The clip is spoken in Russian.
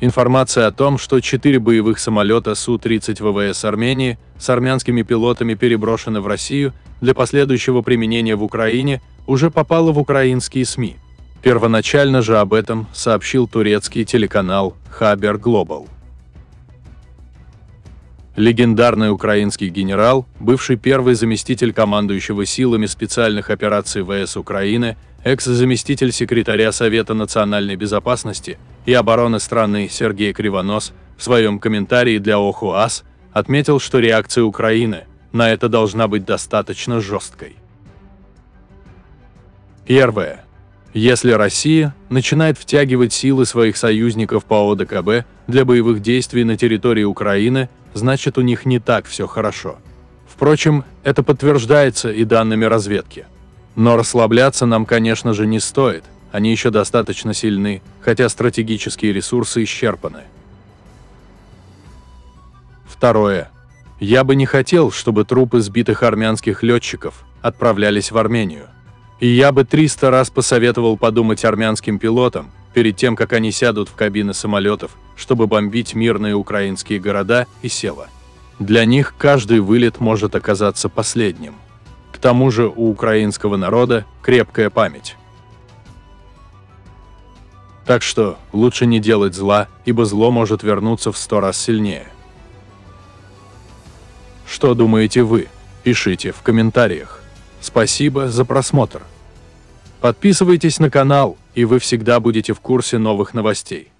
Информация о том, что четыре боевых самолета Су-30 ВВС Армении с армянскими пилотами переброшены в Россию для последующего применения в Украине, уже попала в украинские СМИ. Первоначально же об этом сообщил турецкий телеканал Хабер Global. Легендарный украинский генерал, бывший первый заместитель командующего силами специальных операций ВС Украины, экс-заместитель секретаря Совета национальной безопасности и обороны страны Сергей Кривонос в своем комментарии для ОХУАС отметил, что реакция Украины на это должна быть достаточно жесткой. Первое. Если Россия начинает втягивать силы своих союзников по ОДКБ для боевых действий на территории Украины, значит у них не так все хорошо. Впрочем, это подтверждается и данными разведки. Но расслабляться нам, конечно же, не стоит, они еще достаточно сильны, хотя стратегические ресурсы исчерпаны. Второе. Я бы не хотел, чтобы трупы сбитых армянских летчиков отправлялись в Армению. И я бы 300 раз посоветовал подумать армянским пилотам, перед тем, как они сядут в кабины самолетов, чтобы бомбить мирные украинские города и села. Для них каждый вылет может оказаться последним. К тому же у украинского народа крепкая память. Так что лучше не делать зла, ибо зло может вернуться в сто раз сильнее. Что думаете вы? Пишите в комментариях. Спасибо за просмотр. Подписывайтесь на канал, и вы всегда будете в курсе новых новостей.